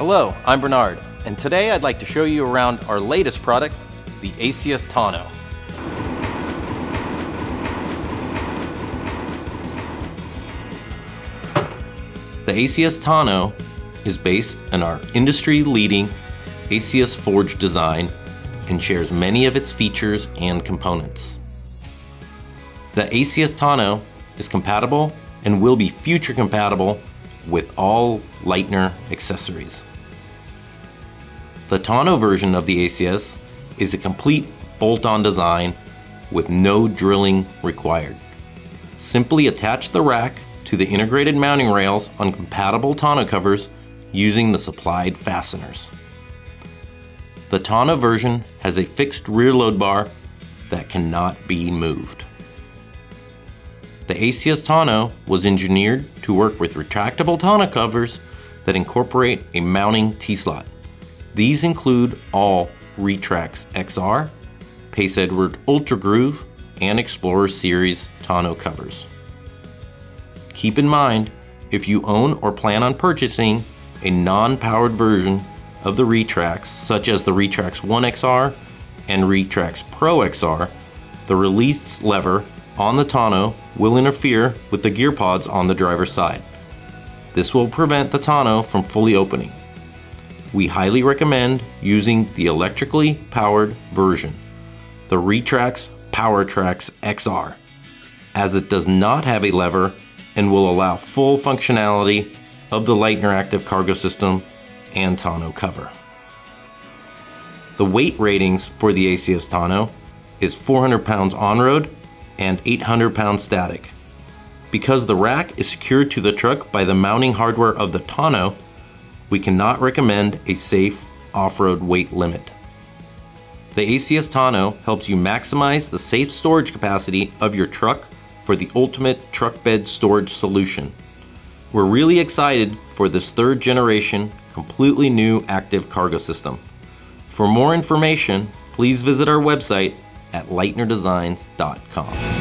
Hello, I'm Bernard, and today I'd like to show you around our latest product, the ACS tonneau. The ACS tonneau is based on our industry-leading ACS Forged design and shares many of its features and components. The ACS tonneau is compatible and will be future compatible with all Leitner accessories. The tonneau version of the ACS is a complete bolt-on design with no drilling required. Simply attach the rack to the integrated mounting rails on compatible tonneau covers using the supplied fasteners. The tonneau version has a fixed rear load bar that cannot be moved. The ACS tonneau was engineered to work with retractable tonneau covers that incorporate a mounting T-slot. These include all Retrax XR, Pace Edward Ultra Groove, and Explorer Series tonneau covers. Keep in mind, if you own or plan on purchasing a non-powered version of the Retrax, such as the Retrax 1XR and Retrax Pro XR, the release lever on the tonneau will interfere with the gear pods on the driver's side. This will prevent the tonneau from fully opening. We highly recommend using the electrically powered version, the Retrax PowerTrax XR, as it does not have a lever and will allow full functionality of the Leitner Active Cargo System and tonneau cover. The weight ratings for the ACS tonneau is 400 pounds on-road and 800 pounds static. Because the rack is secured to the truck by the mounting hardware of the tonneau, we cannot recommend a safe off-road weight limit. The ACS tonneau helps you maximize the safe storage capacity of your truck for the ultimate truck bed storage solution. We're really excited for this third generation, completely new active cargo system. For more information, please visit our website at leitnerdesigns.com.